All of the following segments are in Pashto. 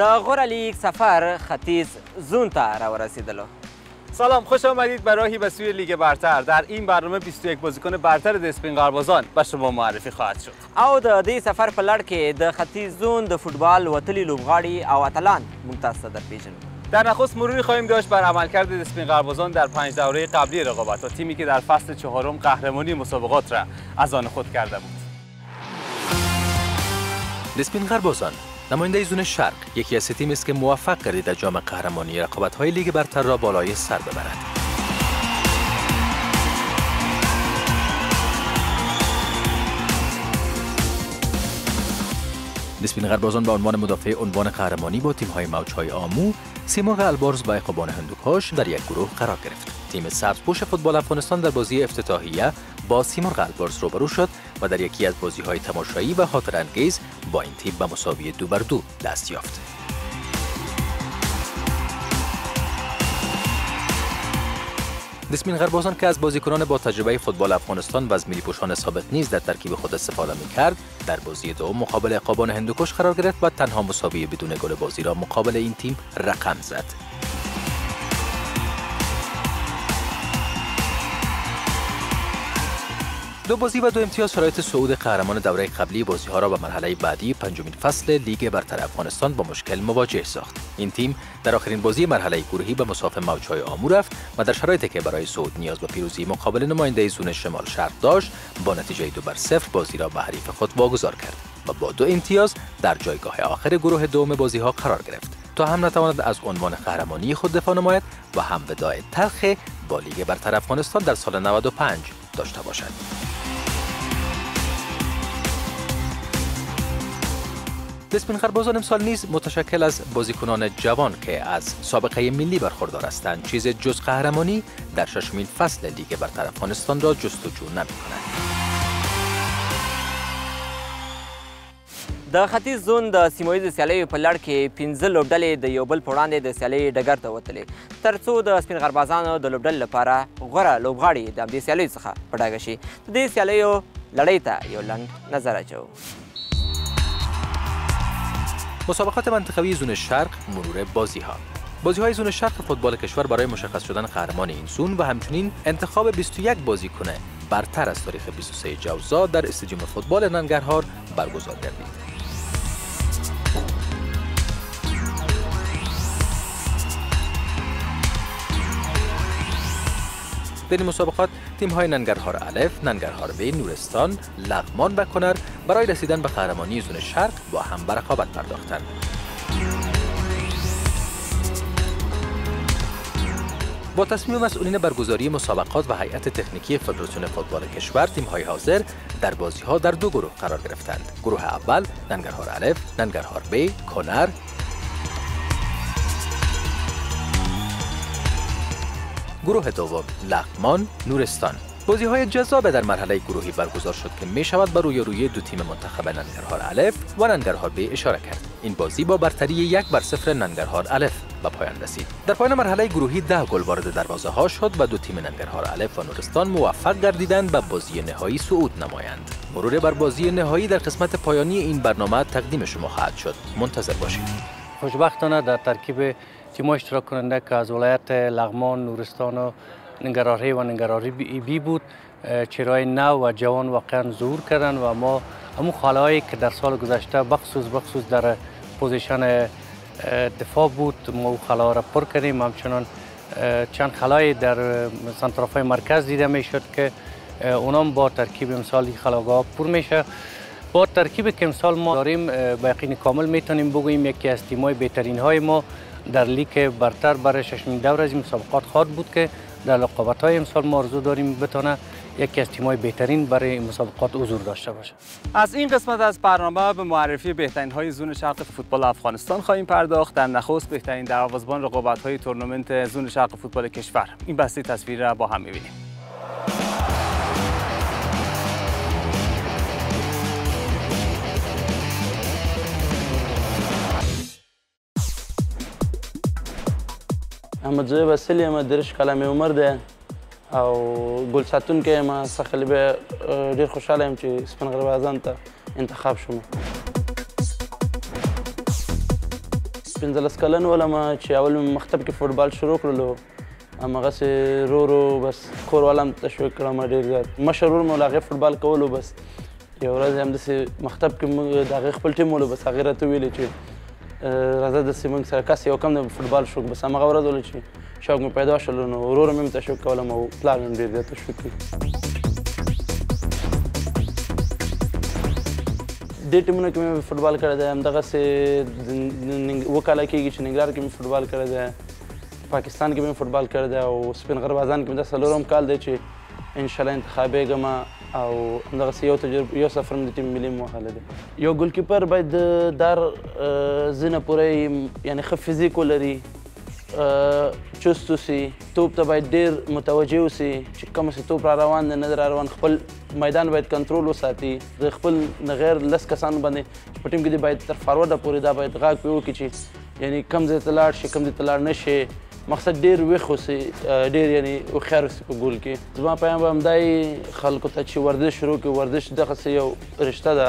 غور لیگ سفر ختیز زون تا را ورسیدلو سلام خوش آمدید به راهی به سوی لیگ برتر در این برنامه 21 بازیکن برتر دسپین قربازان به شما معرفی خواهد شد او د دې سفر په لړ کې د ختیځ زون د فوټبال وتلي لوبغاړي او اتلان موږ تاسو ته درپېژنو. در نخست مروری خواهیم داشت بر عملکرد دسپین قربازان در پنج دوره قبلی رقابت ها تیمی که در فصل چهارم قهرمانی مسابقات را از آن خود کرده بود. دسپین قربازان نماینده زون شرق یکی از تیم است که موفق گردید در جام قهرمانی های لیگ برتر را بالای سر ببرد. نسبین غربازان به عنوان مدافع عنوان قهرمانی با تیم‌های های آمو، سیمرغ البارز با اقبان هندوکاش در یک گروه قرار گرفت. تیم پوش فوتبال افغانستان در بازی افتتاحیه با سیمون روبرو شد و در یکی از بازی های تماشایی و خاطر انگیز با این تیم به مساوی دو بر دو دست یافت. دسمین غربازان که از بازیکنان با تجربه فوتبال افغانستان و از ملی پوشان ثابت نیز در ترکیب خود استفاده می کرد در بازی دوم مقابل قابان هندوکش قرار گرفت و تنها مساوی بدون گل بازی را مقابل این تیم رقم زد دو بازی و دو امتیاز شرایط صعود قهرمان دوره قبلی بازی ها را به مرحله بعدی پنجمین فصل لیگ برتر افغانستان با مشکل مواجه ساخت این تیم در آخرین بازی مرحله گروهی به مساف موجهای آمو رفت و در شرایطی که برای صعود نیاز به پیروزی مقابل نماینده زون شمال شرق داشت با نتیجه دو بر صفر بازی را به حریف خود واگذار کرد و با دو امتیاز در جایگاه آخر گروه دوم بازی ها قرار گرفت تا هم نتواند از عنوان قهرمانی خود دفاع نماید و هم به وداع تلخ با لیگ برتر افغانستان در سال 95 داشته باشد دسپین خربازان امسال نیز متشکل از بازیکنان جوان که از سابقه ملی برخوردار هستند چیز جز قهرمانی در ششمین فصل لیگ برتر افغانستان را جستجو نمی کند. د ختیځ زون د سیمویزو سیالیو په لړ کې پنځه لوبډلې د یو بل په وړاندې د سیالۍ ډګر ته وتلې تر څو د سپین غربازانو د لوبډلې لپاره غوره لوبغاړي د همدې سیالیو څخه په ډاګه شي د دې سیالیو لړۍ ته یو لنډ نظر اچوو مسابقات منطقوی زون شرق مرور بازی ها بازی های زون شرق فوتبال کشور برای مشخص شدن قهرمان این زون و همچنین انتخاب 21 کنه برتر از تاریخ 23 جوزا در استادیوم فوتبال ننگرهار برگزار گردید. در این مسابقات تیم های ننگرهار الف، ننگرهار بی، نورستان، لغمان و کنر برای رسیدن به قهرمانی زون شرق با هم برقابت رقابت پرداختند. با تصمیم مسئولین برگزاری مسابقات و هیئت تکنیکی فدراسیون فوتبال کشور های حاضر در بازی ها در دو گروه قرار گرفتند گروه اول ننگرهار الف ننگرهار بی، کنر گروه دوم لغمان نورستان بازی های جذاب در مرحله گروهی برگزار شد که می شود بر روی روی دو تیم منتخب ننگرهار الف و ننگرهار به اشاره کرد این بازی با برتری یک بر صفر ننگرهار الف به پایان رسید در پایان مرحله گروهی ده گل وارد دروازه ها شد و دو تیم ننگرهار الف و نورستان موفق گردیدند به بازی نهایی صعود نمایند مرور بر بازی نهایی در قسمت پایانی این برنامه تقدیم شما خواهد شد منتظر باشید خوشبختانه در ترکیب ما اشتراک کننده که از ولایت لغمان، نورستان و نگراری و نگراری بی بود چرای نو و جوان واقعا ظهور کردن و ما همون هایی که در سال گذشته بخصوص بخصوص در پوزیشن دفاع بود ما او خاله را پر کردیم همچنان چند خلای در سنترافای مرکز دیده میشد که اونام با ترکیب امسال این خلاگاه پر میشه با ترکیب که امسال ما داریم با یقین کامل میتونیم بگوییم یکی از تیمای بهترین های ما در لیک برتر برای ششمین دور از این مسابقات خود بود که در لقابت های امسال ما ارزو داریم بتانه یکی از تیمای بهترین برای مسابقات حضور داشته باشه از این قسمت از برنامه به معرفی بهترین های زون شرق فوتبال افغانستان خواهیم پرداخت در نخست بهترین دروازبان رقابت های تورنمنت زون شرق فوتبال کشور این بسته تصویر را با هم می‌بینیم. احمد زوی وسیل یم دېرش کاله مې عمر دی او ګل ساتونکی یم سخل به ډېر خوشحاله یم چې سپین غر بازان ته انتخاب شوم پنځلس کلن ولم چې اول مې مکتب کې فوټبال شروع کړلو همغسې رو رو بس کور والا هم تشویق کړم ډېر زیات مشر ورور مې هغې فوټبال کولو بس یو ورځ همداسې مکتب کې موږ د هغې خپل ټیم ولو بس هغې راته ویلې چې راځه داسې موږ سره کس یو کم د فوټبال شوق بس همغه ورځ ولو چې شوق مې پیدا شول نو ورور مې هم تشویق کولم او پلار مې هم ډېر زیات تشویق کړي دې ټیمونو کې مې فوټبال کړی دی همدغسې اووه کاله کېږي چې ننګرهار کې مې فوټبال کړی دی په پاکستان کې به مې فوټبال کړی دی او سپین غر بازان کې مې دا څلورم کال دی چې انشاءالله انتخابېږم او همدغسې یو تجربه یو سفر مې د ټیم ملي هم وهلی دی یو ګولکیپر باید د دار ځینه پوره یعنې ښه فزیک ولري چست اوسي توپ ته باید ډېر متوجه اوسي چې کوم څه توپ را روان دی نه را روان خپل میدان باید کنټرول وساتي د خپل نه غیر لس کسانو باندې په ټیم کې دی باید تر فارورډه پورې دا باید غږ پرې وکړي چې یعنی کوم ځای ته لاړ شې کوم ځای ته لاړ نه شې مقصد ډیر ویښ اوسې ډیر یعنی هوښیار اوسې په ګول کې زما پیغام به همدا یي خلکو ته چې ورزش شروع کړي ورزش دغسې یو رشته ده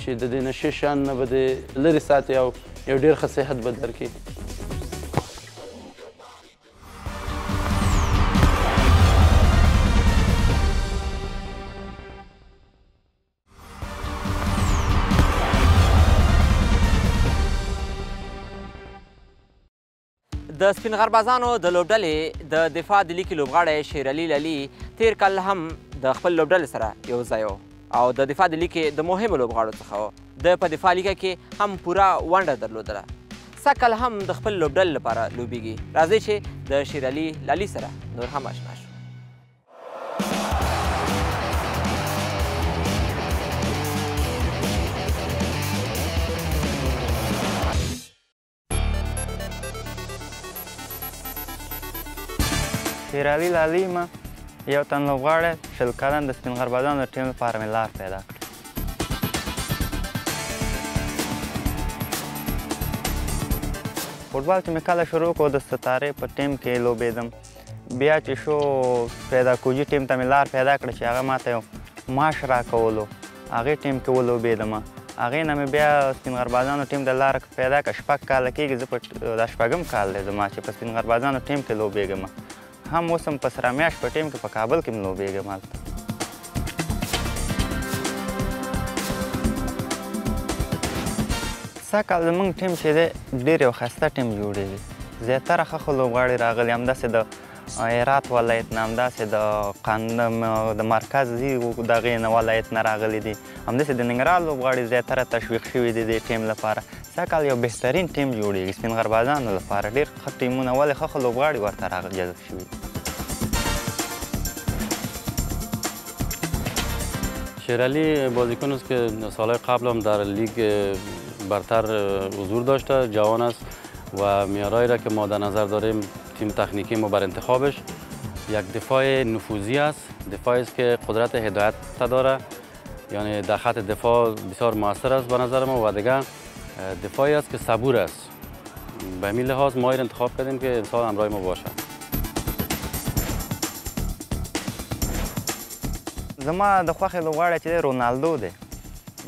چې د دې نشې شیان نه به دې لرې ساتي او یو ډیر ښه صحت به درکړي د سپین غربازانو د لوبډلې د دفاع د لیکي لوبغاړی شیر علي للی تیر کال هم د خپل لوبډلې سره یو ځای و او د دفاع د لیکې د مهمو لوبغاړو څخه و د په دفاع لیکه کې هم پوره ونډه درلودله سږکال هم د خپل لوبډلې لپاره لوبیږي راځئ چې د شیر علي للی سره نور هم اشنا شو شیرعلي لالي ما یو تن لوبغاړی شل کلن د سپین غربادانو د ټیم لپاره مې لار پیدا کړه فوټبال چې مې کله شروع کړو د ستارې په ټیم کې لوبېدم بیا چې شو پیداکوجي ټیم ته مې لار پیدا کړه چې هغه ماته یو معاش راکولو هغې ټیم کې ولوبېدم هغې نه مې بیا سپین غربازانو ټیم ته لار پیدا کړه شپږ کاله کېږي زه په دا شپږم کال دی زما چې په سپین غربازانو ټیم کې لوبېږم هم اوس هم په سره میاشت په ټیم کې په کابل کې هم لوبېږم هلته سږ کال زمونږ ټیم چې دی ډېر یو ښایسته ټیم جوړېږي زیاتره ښه ښه لوبغاړي راغلي همداسې د هرات ولایت نه همداسې د قندم د مرکز د هغې نه ولایت نه راغلي دي همداسې د ننګرهار لوبغاړي زیاتره تشویق شوي دي دې ټیم لپاره سږ کال یو بهترین ټیم جوړېږي سپین غربازانو لپاره ډېر ښه ټیمونه ولې ښه ښه لوبغاړي ورته راغلي جذب شوي شیرالی بازیکن است که سالهای قبل هم در لیگ برتر حضور داشته جوان است و میارایی را که ما در نظر داریم تیم تکنیکی ما بر انتخابش یک دفاع نفوذی است دفاعی است که قدرت هدایت داره یعنی در خط دفاع بسیار موثر است به نظر ما و دیگه دفاعی است که صبور است به همین لحاظ ما انتخاب کردیم که انسان همراه ما باشه زما د خوښې لوبغاړی چې دی رونالدو دی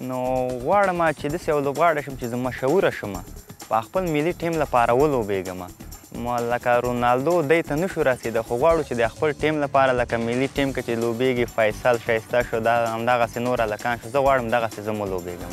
نو غواړم چې داسې یو لوبغاړی شم چې زه مشهوره شم په خپل ملي ټیم لپاره ولوبېږم لکه رونالدو دی ته نشو رسېده خو غواړو چې د خپل ټیم لپاره لکه ملي ټیم کې چې لوبېږي فیصل شایسته شو دا همدغسې نور هلکان شو زه غواړم دغسې زه هم ولوبېږم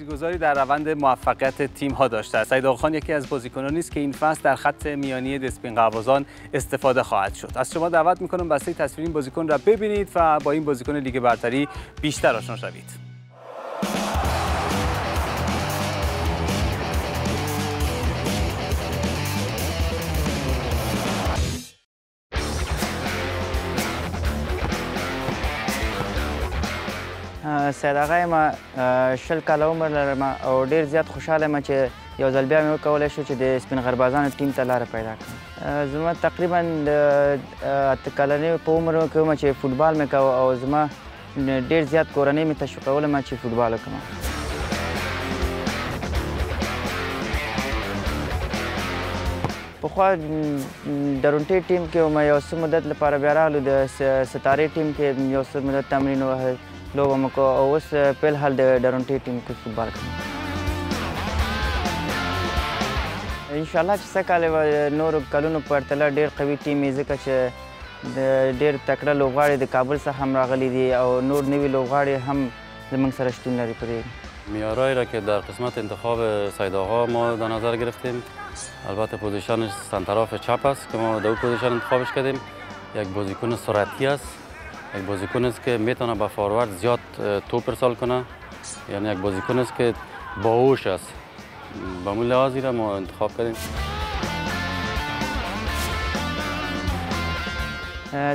در روند موفقیت تیم ها داشته است. سید خان یکی از بازیکنانی است که این فصل در خط میانی دسپین قوازان استفاده خواهد شد. از شما دعوت میکنم بسته تصویر این بازیکن را ببینید و با این بازیکن لیگ برتری بیشتر آشنا شوید. سید اغا یم شل کاله عمر لرم او ډیر زیات خوشاله یم چې یو ځل بیا مې وکولی شو چې د سپین غربازانو ټیم ته لاره پیدا کړم زما تقریبا د اته کلنۍ په عمر کې وم چې فوټبال مې کاوه او زما ډېر زیات کورنۍ مې تشویقوله ما چې فوټبال وکړم پخوا درونټې ټیم کې وم یو څه مدت لپاره بیا راغلو د ستارې ټیم کې یو څه مدت تمرین وه لوبه مو کوه او اوس په الحال د درونټې ټیم کې فوټبال کوم انشاءالله چې سږ کال نورو کلونو په پرتله ډېر قوي ټیم یې ځکه چې د ډېر تکړه لوبغاړي د کابل څخه هم راغلي دي او نور نوي لوبغاړي هم زموږ سره شتون لري په دې میارای را که در قسمت انتخاب سید آقا ما در نظر گرفتیم البته پوزیشنش سنتراف چپ است که ما در او پوزیشن انتخابش کردیم یک بازیکن سرعتی است یک بازیکن است که میتونه به فارورد زیاد توپ ارسال کنه یعنی یک بازیکن است که باهوش است به مو لحاظی را ما انتخاب کردیم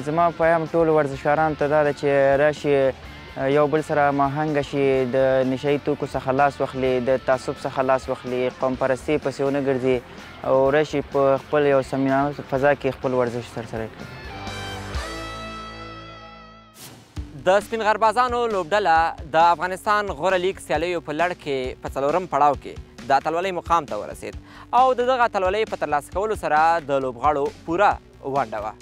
زما پیام ټول ورزشکاران ته دا ده چې راشي یو بل سره ماهنګ شي د نشي توکو څخه لاس واخلي د تعصب څخه لاس واخلي قوم پرستي پسې ونه ګرځي او راشي په خپل یو سمینار فضا کې خپل ورزش سرسره کړي د سپین غربازانو لوبډله د افغانستان غوره لیګ سیالیو په لړ کې په څلورم پړاو کې د اتلولۍ مقام ته ورسید او د دغه اتلولۍ په ترلاسه کولو سره د لوبغاړو پوره ونډه وه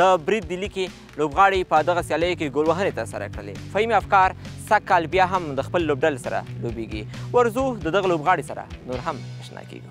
د برید دلی کې لوبغاړي په دغه سیالیو کې ګول وهنې ترسره کړلې فهیم افکار سږ کال بیا هم د خپل لوبډل سره لوبیږي ورزو د دغه لوبغاړي سره نور هم اشنا کیږو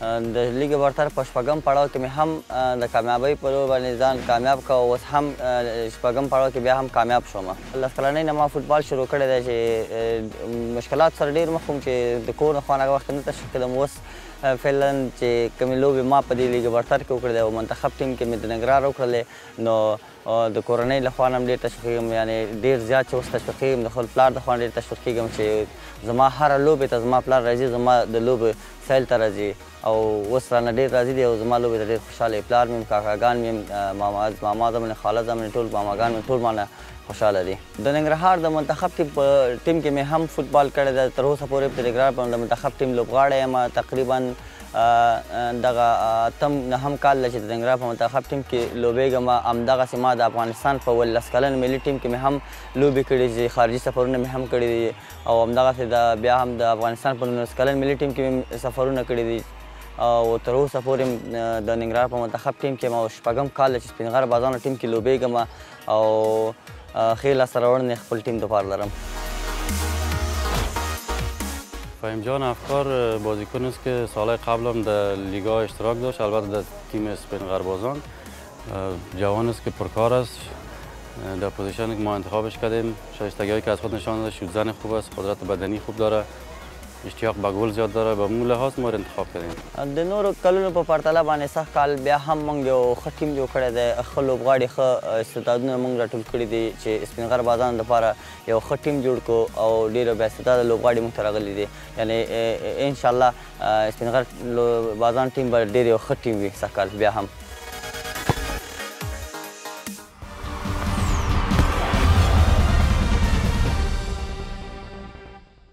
د لیګ برتر په شپږم پړاو کې مې هم د کامیابۍ په لور باندې ځان کامیاب کړ او اوس هم شپږم پړاو کې بیا هم کامیاب شوم. لس کلنۍ نه ما فوټبال شروع کړی دی چې مشکلاتو سره ډېر مخ وم چې د کور نه خو هغه وخت نه تشریف کېدم. اوس فعلا چې کومې لوبې ما په دې لیګ برتر کې وکړې او منتخب ټیم کې مې د ننګرهار وکړلې نو د کورنۍ له خوا نه هم ډېر تشویق کېږم، یعنې ډېر زیات چې اوس تشویق کېږم، د خپل پلار د خوا نه ډېر تشویق کېږم چې زما هره لوبې ته زما پلار راځي، زما د لوبو فیل ته راځي او اوس رانه ډېر راضي دی او زما لوبې ته ډېر خوشحاله دی. پلار مې هم، کاکاګان مې هم، ماما ماما زامنې، خاله زامنې، ټول ماماګان مې ټول مانه خوشحاله دي. د ننګرهار د منتخب ټیم په ټیم کې مې هم فوټبال کړی دی، تر اوسه پورې د ننګرهار د منتخب ټیم لوبغاړی یم، تقریباً دغه اتم نهم کال ده چې د ننګرهار په منتخب ټیم کې لوبېږم، همدغسې ما د افغانستان په اوولس کلن ملي ټیم کې مې هم لوبې کړي دي، خارجي سفرونه مې هم کړي دي او همدغسې د بیا هم د افغانستان په نولس کلن ملي ټیم کې مې سفرونه کړي دي او تر اوسه پورې د ننګرهار په منتخب ټیم کې یم او شپږم کال ده چې سپین غر بازانو ټیم کې لوبېږم او ښې لاسته راوړنې خپل ټیم دپاره لرم فهیم جان افکار بازیکن است که سالهای قبل هم در لیگا اشتراک داشت البته در تیم اسپین غربازان جوان است که پرکار است در پوزیشنی که ما انتخابش کردیم شایستگی که از خود نشان داده شوتزن خوب است قدرت بدنی خوب داره اشتیاق بګول زیات داره به مونږ لحاظ مور انتخاب کردیم. د نورو کلونو په پرتله باندې سږ کال بیا هم مونږ یو ښه ټیم جوړ کړی دی، ښه لوبغاړي ښه استعدادونه مونږ راټول کړي دي چې سپین غر بازانو لپاره یو ښه ټیم جوړ کړو او ډیر با استعداده لوبغاړي مونږ ته راغلي دي یعنې ان شاء الله سپین غر بازان ټیم به ډیر یو ښه ټیم وي سږ کال بیا هم.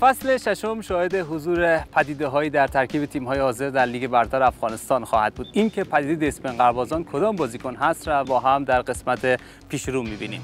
فصل ششم شاهد حضور پدیده هایی در ترکیب تیم های حاضر در لیگ برتر افغانستان خواهد بود این که پدیده دسپن قربازان کدام بازیکن هست را با هم در قسمت پیشرو میبینیم.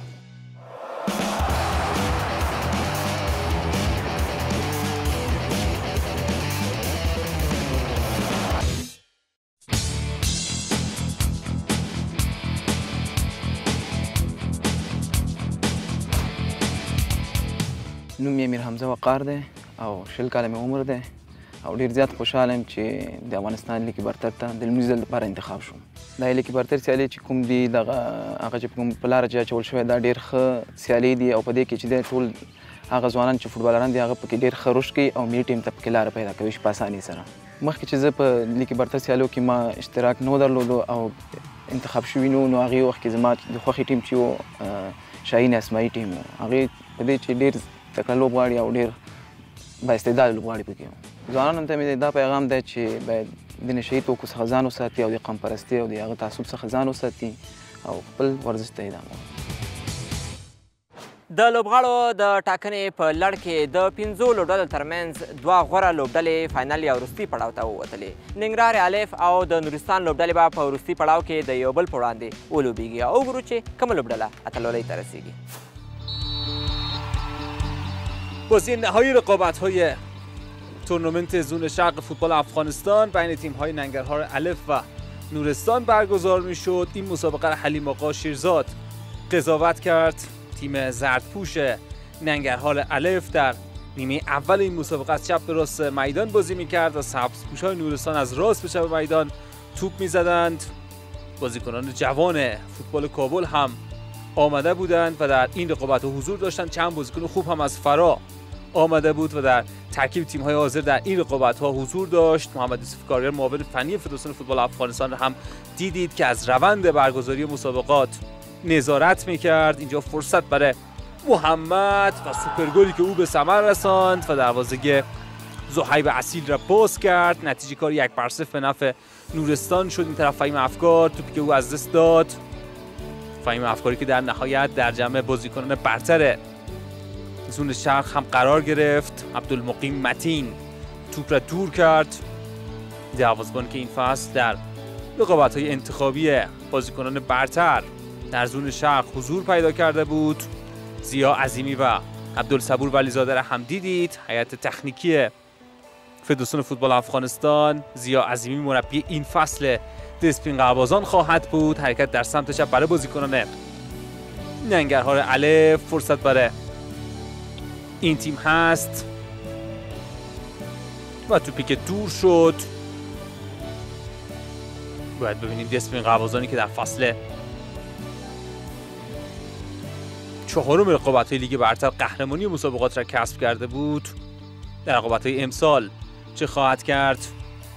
نوم یې میر حمزه وقار دی او شل کاله مې عمر دی. او ډیر زیات خوشاله یم چې د افغانستان لیګ برتر ته د لومړي ځل لپاره انتخاب شوم دا لیګ برتر سیالي چې کوم دی دغه هغه چې کوم په لاره چې اچول شوی دا ډیر ښه سیالي دی او په دې کې چې د ټول هغه ځوانان چې فوټبالران دي هغه پکې ډیر ښه رشد کوي او ملي ټیم ته پکې لاره پیدا کوي په اسانۍ سره مخکې چې زه په لیګ برتر سیالو کې ما اشتراک نه درلود او انتخاب شوی نو نو هغه وخت کې زما د خوخي ټیم چې شاهین اسماعي ټیم هغه په دې چې ډیر تکړه لوبغاړي او ډېر بااستعداده لوبغاړي پکې وو ځوانانو ته مې دا پیغام دی چې باید د نشهيي توکو څخه ځان وساتي او د قوم پرستۍ او د هغه تعصب څخه ځان وساتي او خپل ورزش ته ادامه د لوبغاړو د ټاکنې په لړ کې د پنځو لوبډلو ترمنځ دوه غوره لوبډلې فاینل یا وروستي پړاو ته ووتلې ننګرهار الف او د نورستان لوبډلې به په وروستي پړاو کې د یو بل په وړاندې ولوبیږي او وګورو چې کومه لوبډله اتلولۍ ته رسیږي بازی نهایی رقابت های تورنمنت زون شرق فوتبال افغانستان بین تیم های ننگرهار الف و نورستان برگزار می شد این مسابقه را حلیم آقا شیرزاد قضاوت کرد تیم زردپوش ننگرهار الف در نیمه اول این مسابقه از چپ به راست میدان بازی کرد و پوش های نورستان از راست به چپ میدان توپ زدند بازیکنان جوان فوتبال کابل هم آمده بودند و در این رقابت حضور داشتند چند بازیکن خوب هم از فرا آمده بود و در ترکیب های حاضر در این ها حضور داشت محمد یوسف کارگر معاون فنی فدراسیون فوتبال افغانستان هم دیدید که از روند برگزاری مسابقات نظارت میکرد اینجا فرصت برای محمد و سوپرگلی که او به ثمر رساند و دروازه زهیب اصیل را باز کرد نتیجه کار یک بر به نفع نورستان شد این طرف فهیم افکار توپی که او از دست داد فهیم افکاری که در نهایت در جمع بازیکنان برتر زون شرق هم قرار گرفت عبدالمقیم متین توپ را دور کرد دروازبان که این فصل در رقابت های انتخابی بازیکنان برتر در زون شرق حضور پیدا کرده بود زیا عظیمی و عبدالصبور ولیزاده را هم دیدید حیات تخنیکی فدراسیون فوتبال افغانستان زیا عظیمی مربی این فصل دسپین قربازان خواهد بود حرکت در سمت شب برای بازیکنان ننگرهار الف فرصت برای این تیم هست و تو پیک دور شد باید ببینیم دسپین قوازانی که در فصل چهارم رقابت های لیگ برتر قهرمانی مسابقات را کسب کرده بود در رقابت های امسال چه خواهد کرد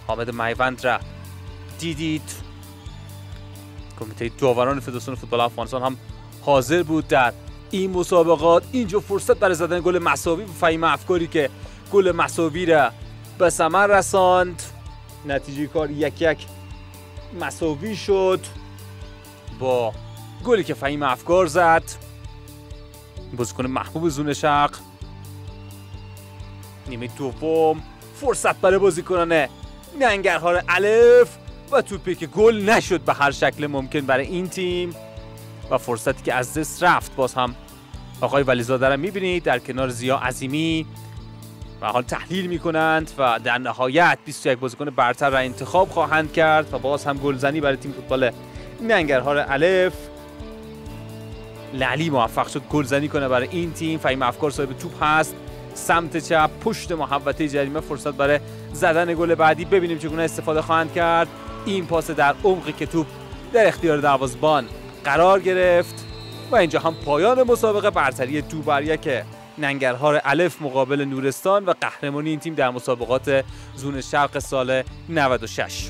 حامد میوند را دیدید کمیته داوران فدراسیون فوتبال افغانستان هم حاضر بود در این مسابقات اینجا فرصت برای زدن گل مساوی و فهیم افکاری که گل مساوی را به ثمر رساند نتیجه کار یک یک مساوی شد با گلی که فهیم افکار زد بازیکن محبوب زون شق نیمه دوم فرصت برای بازیکنان ننگرهار الف و توپی که گل نشد به هر شکل ممکن برای این تیم و فرصتی که از دست رفت باز هم آقای ولیزاده رو میبینید در کنار زیا عظیمی و حال تحلیل میکنند و در نهایت 21 بازیکن برتر را انتخاب خواهند کرد و باز هم گلزنی برای تیم فوتبال ننگرهار الف لعلی موفق شد گلزنی کنه برای این تیم فهیم افکار صاحب توپ هست سمت چپ پشت محوطه جریمه فرصت برای زدن گل بعدی ببینیم چگونه استفاده خواهند کرد این پاس در عمقی که توپ در اختیار دروازبان قرار گرفت و اینجا هم پایان مسابقه برتری دو بر یک ننگرهار الف مقابل نورستان و قهرمانی این تیم در مسابقات زون شرق سال 96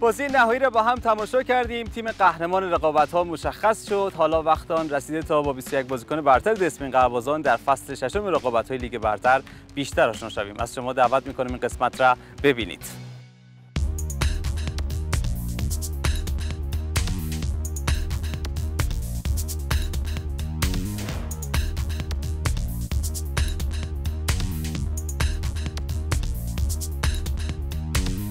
بازی نهایی را با هم تماشا کردیم تیم قهرمان رقابت ها مشخص شد حالا وقت آن رسیده تا با 21 بازیکن برتر دسمین قهربازان در فصل ششم رقابت های لیگ برتر بیشتر آشنا شویم از شما دعوت میکنم این قسمت را ببینید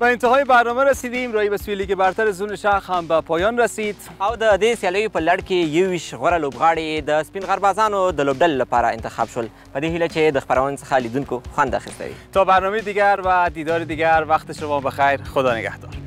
به انتهای برنامه رسیدیم رای بسوی لیگ برتر زون شاخ هم به پایان رسید او د دې سیالیو په لړ کې یوویشت غوره لوبغاړي د سپین غربازانو د لوبډلې لپاره انتخاب شول په دې هیله چې د خپرونې څخه لیدونکو خوند اخیستی وي تا برنامه دیگر و دیدار دیگر وقت شما بخیر خدا نگهدار